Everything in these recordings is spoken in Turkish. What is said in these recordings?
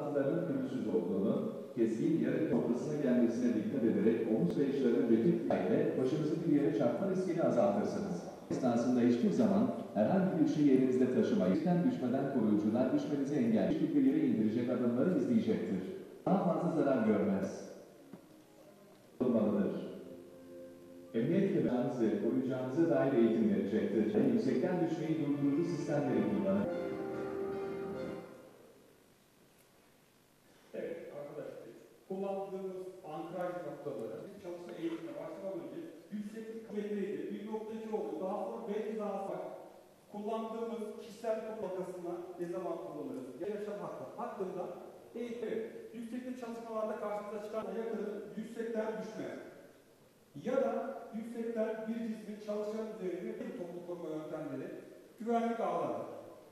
bağlantılarının pürüzsüz olduğunu, keskin yarık noktasına gelmesine dikkat ederek omuz ve işlerin refit ile başınızı bir yere çarpma riskini azaltırsınız. Esnasında hiçbir zaman herhangi bir şeyi elinizde taşımayın. Risken düşmeden koruyucular düşmenizi engelleyecek bir yere indirecek adımları izleyecektir. Daha fazla zarar görmez. Olmalıdır. Emniyet kemeriniz ve koruyacağınıza dair eğitim verecektir. Yüksekten düşmeyi durdurucu sistemleri kullanın. Ankraj noktaları çalışma eğitimine başlamadan önce yükseklik kuvvetliydi, 1.2 oldu. Daha sonra belki daha var. Kullandığımız kişisel toprakasına ne zaman kullanırız? Ya yaşam hakkı hakkında eğitim. Yükseklik çalışmalarda karşımıza çıkan yakını yüksekten düşme. Ya da yüksekten bir cismin çalışan üzerine bir toplu koruma yöntemleri, güvenlik ağları,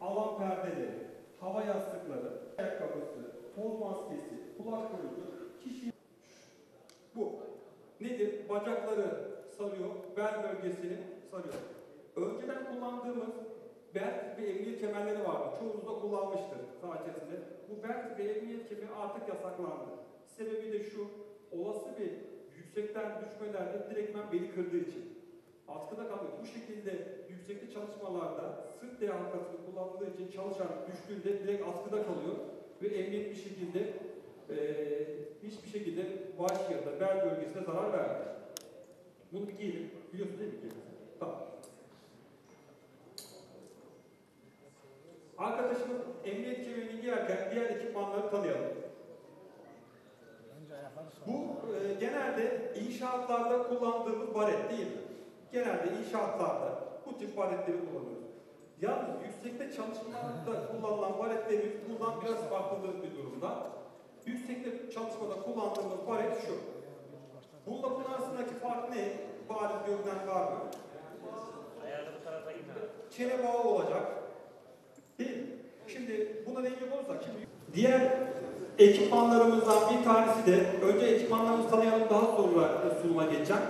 alan perdeleri, hava yastıkları, ayakkabısı, toz maskesi, kulak koruyucu, kişi bu. Nedir? Bacakları sarıyor, bel bölgesini sarıyor. Önceden kullandığımız belt ve emniyet kemerleri vardı. Çoğunuz da kullanmıştır saha içerisinde. Bu belt ve emniyet kemeri artık yasaklandı. Sebebi de şu, olası bir yüksekten düşmelerde direktmen beli kırdığı için. Askıda kalıyor. Bu şekilde yüksekli çalışmalarda sırt D halkasını kullandığı için çalışan düştüğünde direkt askıda kalıyor ve emniyet bir şekilde eee hiçbir şekilde baş ya da bel bölgesine zarar vermiyor. Bunu bir giyelim. Biliyorsun değil mi? Tamam. Arkadaşımız emniyet kemerini giyerken diğer ekipmanları tanıyalım. Bu e, genelde inşaatlarda kullandığımız baret değil mi? Genelde inşaatlarda bu tip baretleri kullanıyoruz. Yalnız yüksekte çalışmalarda kullanılan baretlerimiz buradan biraz farklıdır bir durumda. Yüksekte çalışmada kullandığımız baret şu. Bununla bunun arasındaki fark ne? Bariz görünen var mı? Çene bağı olacak. Değil mi? Şimdi buna değinecek olursak şimdi diğer ekipmanlarımızdan bir tanesi de önce ekipmanlarımızı tanıyalım daha sonra sunuma geçeceğim.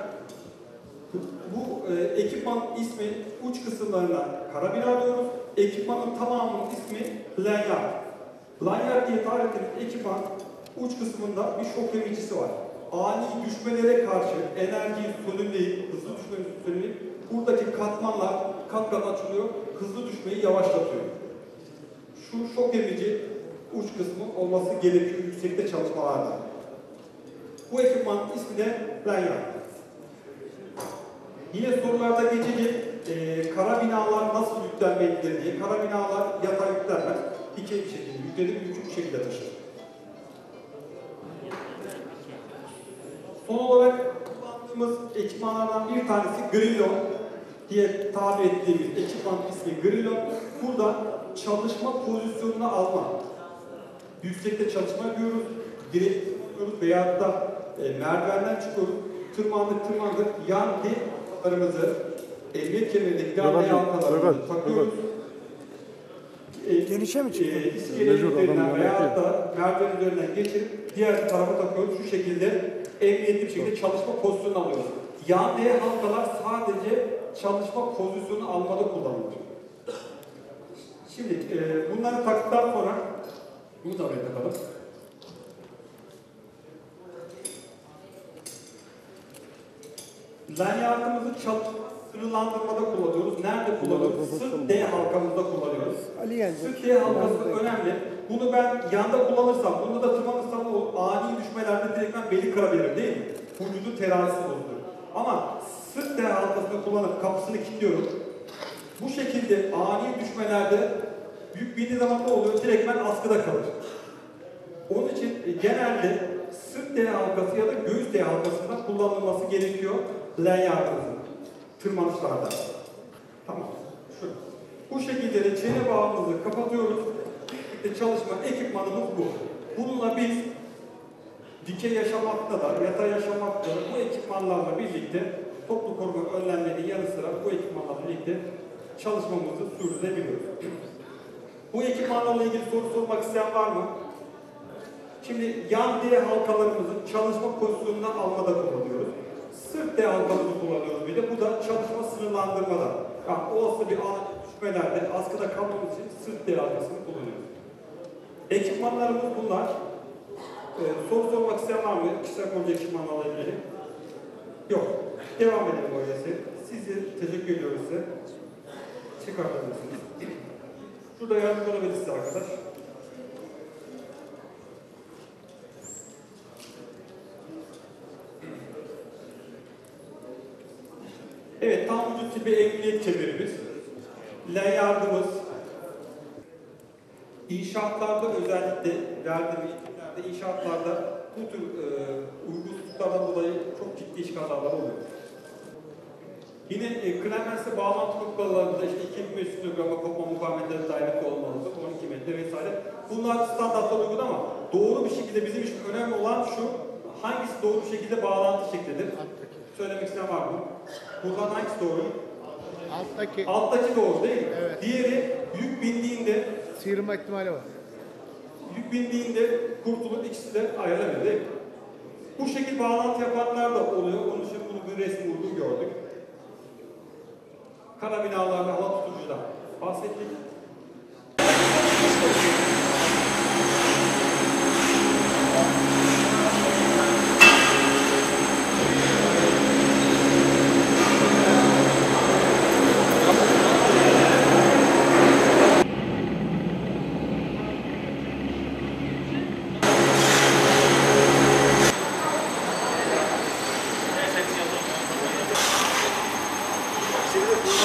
Bu e, ekipman ismi uç kısımlarına karabina diyoruz. Ekipmanın tamamının ismi lanyard. Lanyard diye tarif edilen ekipman uç kısmında bir şok emicisi var. Ani düşmelere karşı enerjiyi sönümleyip, hızlı düşmeyi sönümleyip buradaki katmanlar kat kat açılıyor, hızlı düşmeyi yavaşlatıyor. Şu şok emici uç kısmı olması gerekiyor yüksekte çalışmalarda. Bu ekipmanın ismi de lanyard. Yine sorularda geçici e, kara binalar nasıl yüklenmelidir diye. Kara binalar yatay yüklenmez. Dikey bir şekilde yüklenir, yükü bir şekilde taşır. Son olarak kullandığımız ekipmanlardan bir tanesi Grillon diye tabir ettiğimiz ekipman ismi Grillon. Burada çalışma pozisyonunu alma. Yüksekte çalışma yapıyoruz, direkt yapıyoruz veyahut da e, merdivenden çıkıyoruz. Tırmandık tırmandık yan diplerimizi emniyet kemerindeki yan Gökhan, halkalarımızı takıyoruz. E, Genişe mi çıktı? E, üzerinden yiyor. da merdiven üzerinden geçirip diğer tarafa takıyoruz. Şu şekilde emniyetli bir şekilde çalışma pozisyonu alıyoruz. Yan D halkalar sadece çalışma pozisyonu almada kullanılır. Şimdi e, bunları taktıktan sonra bunu da oraya takalım. Lanyardımızı çalışma sınırlandırmada kullanıyoruz. Nerede kullanıyoruz? Sırt D halkamızda kullanıyoruz. Sırt D halkası önemli. Bunu ben yanda kullanırsam, bunu da tırmanırsam o ani düşmelerde direkt beli kırabilirim değil mi? Vücudu terazisi bozulur. Ama sırt D halkasını kullanıp kapısını kilitliyorum. Bu şekilde ani düşmelerde yük bindiği zaman ne oluyor? Direkt ben askıda kalır. Onun için e, genelde sırt D halkası ya da göğüs D halkasında kullanılması gerekiyor lanyardımızın tırmanışlarda. Tamam. Şu. Bu şekilde de çene bağımızı kapatıyoruz. İşte çalışma ekipmanımız bu. Bununla biz dikey yaşamakta da, yatay yaşamakta da bu ekipmanlarla birlikte toplu koruma önlemleri yanı sıra bu ekipmanlarla birlikte çalışmamızı sürdürebiliyoruz. bu ekipmanlarla ilgili soru sormak isteyen var mı? Şimdi yan D halkalarımızı çalışma pozisyonundan almada kullanıyoruz. Sırt D halkamızı kullanıyoruz bir de. Bu da çalışma sınırlandırmada. Yani olası bir ani düşmelerde askıda kalmamız için sırt D kullanıyoruz. Ekipmanlarımız bunlar. Ee, soru sormak isteyen var mı? Kişisel konucu ekipmanlarla ilgili. Yok. Devam edelim öyleyse. Sizi teşekkür ediyoruz size. Çıkartabilirsiniz. Şurada yardımcı olabilir size tam vücut tipi emniyet kemerimiz. L yardımız. İnşaatlarda özellikle verdiğim eğitimlerde inşaatlarda bu tür e, uygunsuzluklardan dolayı çok ciddi iş kazaları oluyor. Yine e, Clemens'e bağlantı noktalarında işte 2000 metre gramma kopma mukavemetleri dayanıklı olmalıdır, 12 metre vesaire. Bunlar standartlar uygun ama doğru bir şekilde bizim için önemli olan şu, hangisi doğru şekilde bağlantı şeklidir? Söylemek isteyen var mı? Buradan hangisi doğru? Alttaki Alttaki doğru değil mi? Evet. Diğeri yük bindiğinde, sıyırma ihtimali var. yük bindiğinde kurtulup ikisi de ayrılamıyor değil mi? Bu şekil bağlantı yapanlar da oluyor. Onun için bunu bir resim uygun gördük. Kara binalar ve hava tutucuda bahsettik.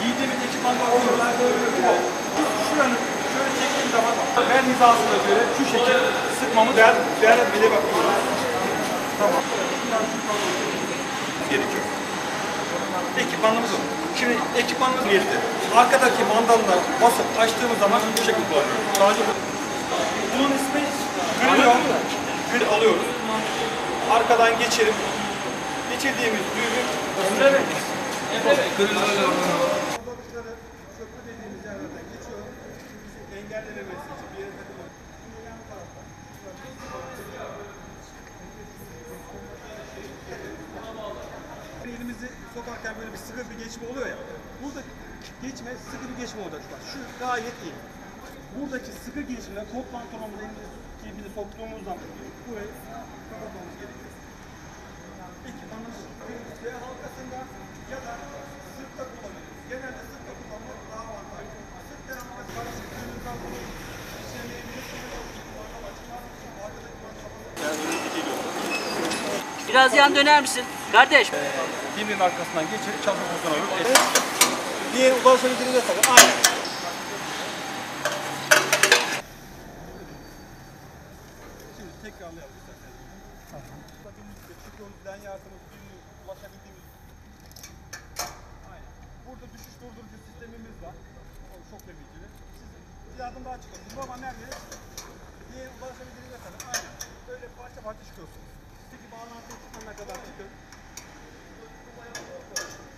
Giydiğimiz ekipmanlar oluyorlar. Şuranın şöyle çektiğim zaman bel hizasına göre şu şekil sıkmamız bel, bel bile bakıyoruz. Tamam. Gerekiyor ekipmanımız var. Şimdi ekipmanımız girdi. Arkadaki mandalına basıp açtığımız zaman bu şekilde kullanıyoruz. Sadece. Bunun ismi gülüyor. Gül alıyoruz. Arkadan geçirip geçirdiğimiz düğümü Emre Bey. Emre Bey. Köprü dediğimiz yerlerden geçiyor. Bizi engellememesi için bir yere takılıyor. Sıkı bir geçme oluyor ya. Burada geçme sıkı bir geçme olacak. Bak şu gayet iyi. Buradaki sıkı geçimle kol pantolonumuzu elimizi soktuğumuz zaman burayı kapatmamız gerekiyor. Ekipmanımız ve halkasında ya da sırtta kullanıyoruz. Genelde sırtta kullanmak daha avantajlı. Sırt devamlı açılmaz. Arkadaki Biraz yan döner misin? Kardeş. Dimrin arkasından geçirip çalma pozisyonu alıyoruz. Diğer ulaşabildiğinize takın. Aynen. Şimdi tekrarlayalım. Takımımızda çıkıyoruz, den yardımı, ulaşabildiğimiz. Aynen. Burada düşüş durdurucu sistemimiz var. O şok emicili. Siz bir adım daha çıkıyorsunuz. Baba nerede? Diye ulaşabildiğinize takın. Aynen. Böyle parça parça çıkıyorsunuz. Peki bağlantıya çıkana kadar çıkın. Thank you.